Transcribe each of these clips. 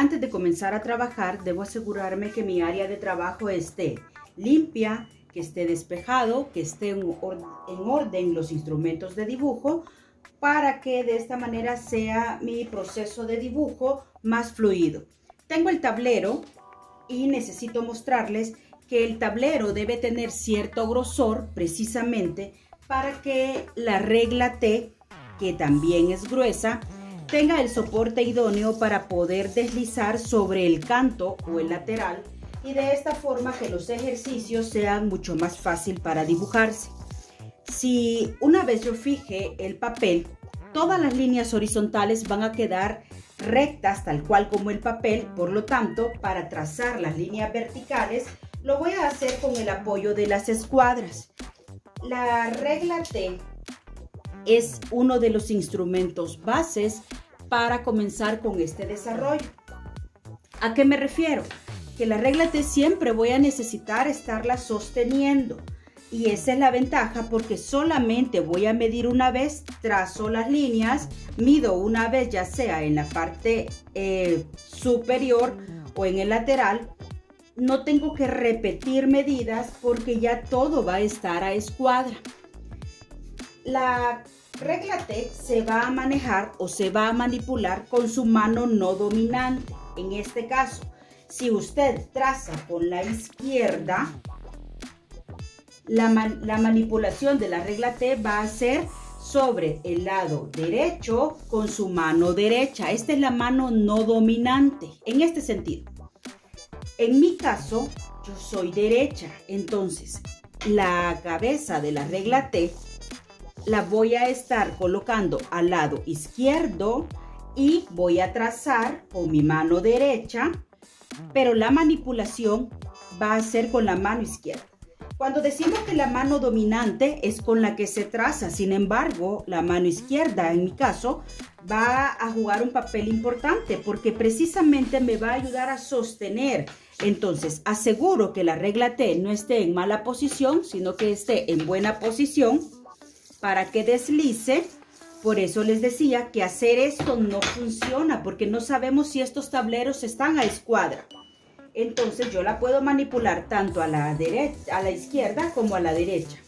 antes de comenzar a trabajar, debo asegurarme que mi área de trabajo esté limpia, que esté despejado, que esté en, orden los instrumentos de dibujo, para que de esta manera sea mi proceso de dibujo más fluido. Tengo el tablero y necesito mostrarles que el tablero debe tener cierto grosor precisamente para que la regla T, que también es gruesa, tenga el soporte idóneo para poder deslizar sobre el canto o el lateral y de esta forma que los ejercicios sean mucho más fácil para dibujarse. Si una vez yo fije el papel, todas las líneas horizontales van a quedar rectas tal cual como el papel, por lo tanto, para trazar las líneas verticales, lo voy a hacer con el apoyo de las escuadras. La regla T es uno de los instrumentos bases para comenzar con este desarrollo. ¿A qué me refiero? Que la regla T siempre voy a necesitar estarla sosteniendo. Y esa es la ventaja porque solamente voy a medir una vez, trazo las líneas, mido una vez ya sea en la parte eh, superior o en el lateral. No tengo que repetir medidas porque ya todo va a estar a escuadra. La regla T se va a manejar o se va a manipular con su mano no dominante. En este caso, si usted traza con la izquierda, la, la, manipulación de la regla T va a ser sobre el lado derecho con su mano derecha. Esta es la mano no dominante, en este sentido. En mi caso, yo soy derecha, entonces la cabeza de la regla T la voy a estar colocando al lado izquierdo y voy a trazar con mi mano derecha, pero la manipulación va a ser con la mano izquierda. Cuando decimos que la mano dominante es con la que se traza, sin embargo, la mano izquierda, en mi caso, va a jugar un papel importante porque precisamente me va a ayudar a sostener. Entonces, aseguro que la regla T no esté en mala posición, sino que esté en buena posición para que deslice. Por eso les decía que hacer esto no funciona porque no sabemos si estos tableros están a escuadra. Entonces yo la puedo manipular tanto a la, derecha, a la izquierda como a la derecha.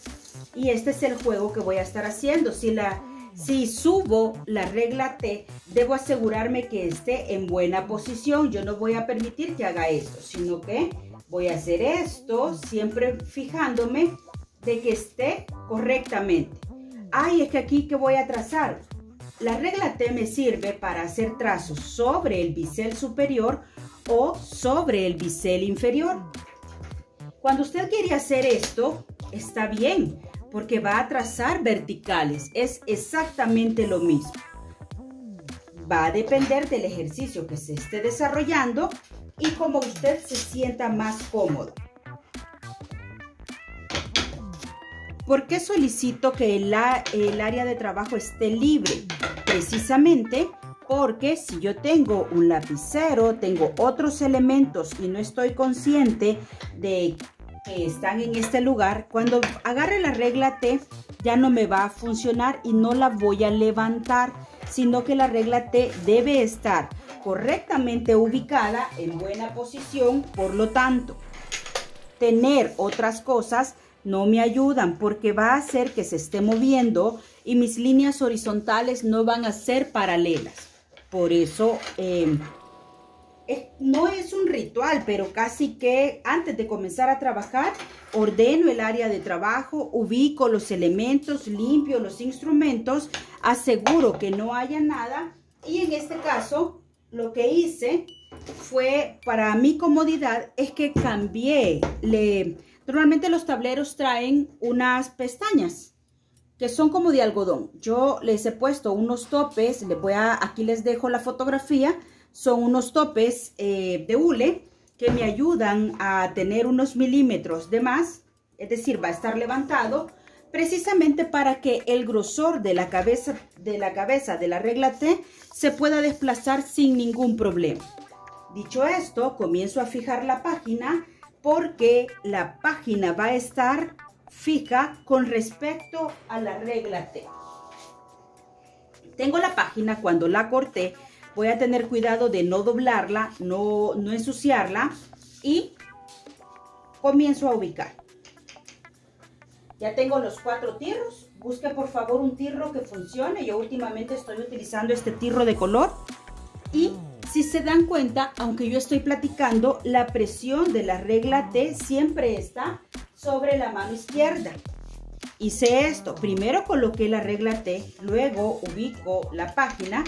Y este es el juego que voy a estar haciendo. Si, la, si subo la regla T, debo asegurarme que esté en buena posición. Yo no voy a permitir que haga esto, sino que voy a hacer esto siempre fijándome de que esté correctamente ay, es que aquí que voy a trazar. La regla T me sirve para hacer trazos sobre el bisel superior o sobre el bisel inferior. Cuando usted quiere hacer esto, está bien, porque va a trazar verticales. Es exactamente lo mismo. Va a depender del ejercicio que se esté desarrollando y como usted se sienta más cómodo. ¿Por qué solicito que el, área de trabajo esté libre? Precisamente porque si yo tengo un lapicero, tengo otros elementos y no estoy consciente de que están en este lugar, cuando agarre la regla T ya no me va a funcionar y no la voy a levantar, sino que la regla T debe estar correctamente ubicada en buena posición, por lo tanto, tener otras cosas no me ayudan porque va a hacer que se esté moviendo y mis líneas horizontales no van a ser paralelas. Por eso em, no es un ritual, pero casi que antes de comenzar a trabajar, ordeno el área de trabajo, ubico los elementos, limpio los instrumentos, aseguro que no haya nada y en este caso lo que hice fue para mi comodidad es que cambié, le Normalmente los tableros traen unas pestañas que son como de algodón. Yo les he puesto unos topes, les voy a, aquí les dejo la fotografía, son unos topes eh, de hule que me ayudan a tener unos milímetros de más, es decir, va a estar levantado, precisamente para que el grosor de la cabeza de la, cabeza de la regla T se pueda desplazar sin ningún problema. Dicho esto, comienzo a fijar la página porque la página va a estar fija con respecto a la regla T. Tengo la página cuando la corté Voy a tener cuidado de no doblarla, no, no ensuciarla y comienzo a ubicar. Ya tengo los cuatro tirros. Busque por favor un tirro que funcione. Yo últimamente estoy utilizando este tirro de color. Y si se dan cuenta, aunque yo estoy platicando, la presión de la regla T siempre está sobre la mano izquierda. Hice esto, primero coloqué la regla T, luego ubico la página,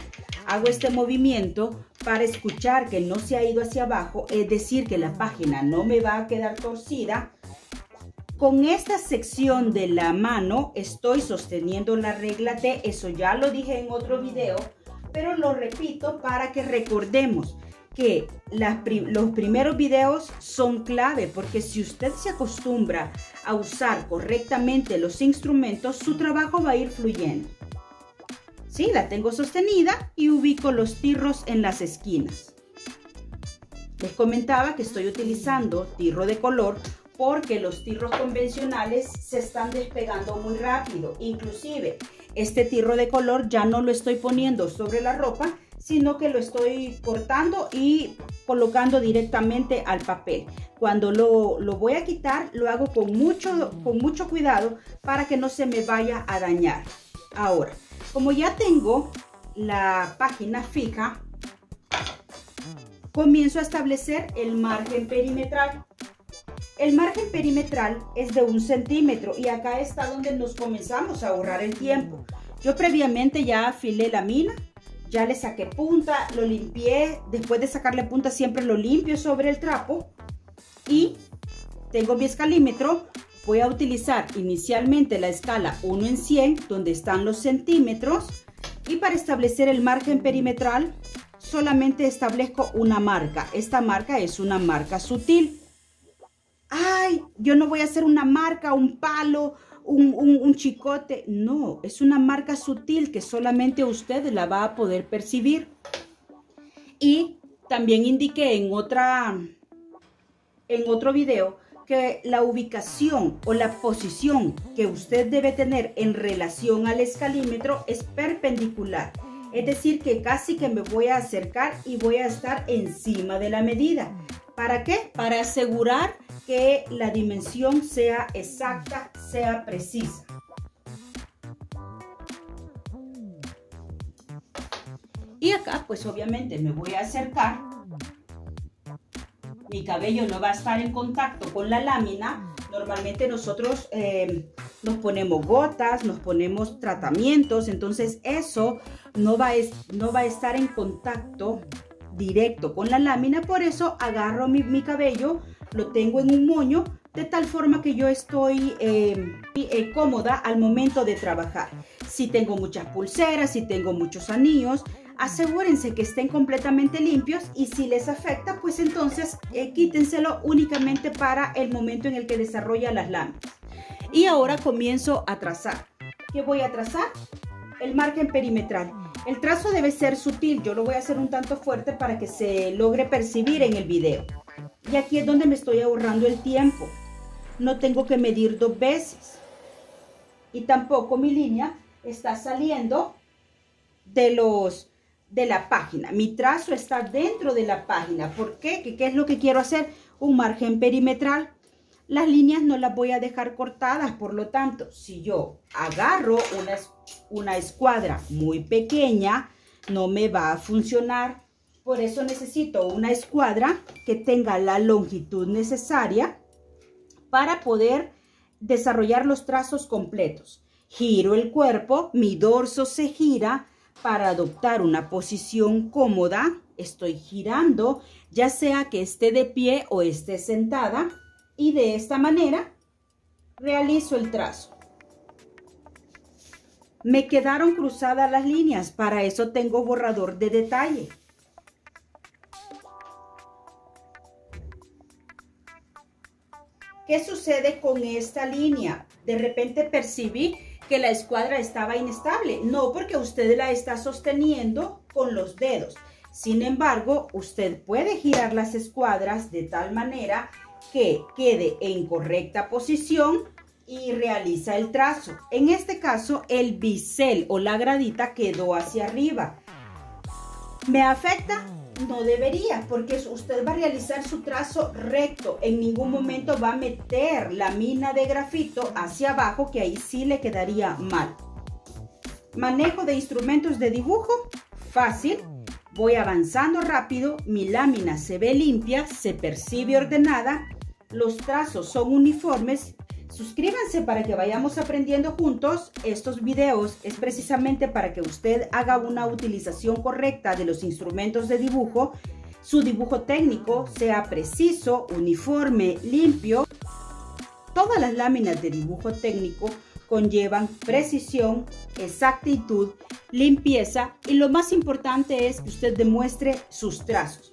hago este movimiento para escuchar que no se ha ido hacia abajo, es decir, que la página no me va a quedar torcida. Con esta sección de la mano estoy sosteniendo la regla T, eso ya lo dije en otro video, pero lo repito para que recordemos que los primeros videos son clave porque si usted se acostumbra a usar correctamente los instrumentos, su trabajo va a ir fluyendo. Sí, la tengo sostenida y ubico los tirros en las esquinas. Les comentaba que estoy utilizando tirro de color porque los tirros convencionales se están despegando muy rápido. Inclusive, este tirro de color ya no lo estoy poniendo sobre la ropa, sino que lo estoy cortando y colocando directamente al papel. Cuando lo, voy a quitar, lo hago con mucho, con mucho cuidado para que no se me vaya a dañar. Ahora, como ya tengo la página fija, comienzo a establecer el margen perimetral. El margen perimetral es de un centímetro y acá está donde nos comenzamos a ahorrar el tiempo. Yo previamente ya afilé la mina ya le saqué punta, lo limpié, después de sacarle punta siempre lo limpio sobre el trapo y tengo mi escalímetro, voy a utilizar inicialmente la escala 1 en 100 donde están los centímetros y para establecer el margen perimetral solamente establezco una marca, esta marca es una marca sutil. Ay, yo no voy a hacer una marca, un palo, un, chicote. No, es una marca sutil que solamente usted la va a poder percibir. Y también indiqué en, otra, en otro video que la ubicación o la posición que usted debe tener en relación al escalímetro es perpendicular. Es decir, que casi que me voy a acercar y voy a estar encima de la medida. ¿Para qué? Para asegurar que la dimensión sea exacta, sea precisa. Y acá, pues obviamente me voy a acercar. Mi cabello no va a estar en contacto con la lámina. Normalmente nosotros eh, nos ponemos gotas, nos ponemos tratamientos, entonces eso no va, no va a estar en contacto directo con la lámina, por eso agarro mi, cabello lo tengo en un moño de tal forma que yo estoy em, eh, cómoda al momento de trabajar. Si tengo muchas pulseras, si tengo muchos anillos, asegúrense que estén completamente limpios y si les afecta, pues entonces eh, quítenselo únicamente para el momento en el que desarrolla las láminas. Y ahora comienzo a trazar. ¿Qué voy a trazar? El margen perimetral. El trazo debe ser sutil, yo lo voy a hacer un tanto fuerte para que se logre percibir en el video. Y aquí es donde me estoy ahorrando el tiempo. No tengo que medir dos veces. Y tampoco mi línea está saliendo de los de la página. Mi trazo está dentro de la página. ¿Por qué? ¿Qué, es lo que quiero hacer? Un margen perimetral. Las líneas no las voy a dejar cortadas, por lo tanto, si yo agarro una, una escuadra muy pequeña, no me va a funcionar por eso necesito una escuadra que tenga la longitud necesaria para poder desarrollar los trazos completos. Giro el cuerpo, mi dorso se gira para adoptar una posición cómoda. Estoy girando, ya sea que esté de pie o esté sentada. Y de esta manera realizo el trazo. Me quedaron cruzadas las líneas, para eso tengo borrador de detalle. ¿Qué sucede con esta línea? De repente percibí que la escuadra estaba inestable. No, porque usted la está sosteniendo con los dedos. Sin embargo, usted puede girar las escuadras de tal manera que quede en correcta posición y realiza el trazo. En este caso, el bisel o la gradita quedó hacia arriba. ¿Me afecta? No debería, porque usted va a realizar su trazo recto. En ningún momento va a meter la mina de grafito hacia abajo, que ahí sí le quedaría mal. Manejo de instrumentos de dibujo, fácil. Voy avanzando rápido, mi lámina se ve limpia, se percibe ordenada, los trazos son uniformes Suscríbanse para que vayamos aprendiendo juntos. Estos videos es precisamente para que usted haga una utilización correcta de los instrumentos de dibujo. Su dibujo técnico sea preciso, uniforme, limpio. Todas las láminas de dibujo técnico conllevan precisión, exactitud, limpieza y lo más importante es que usted demuestre sus trazos.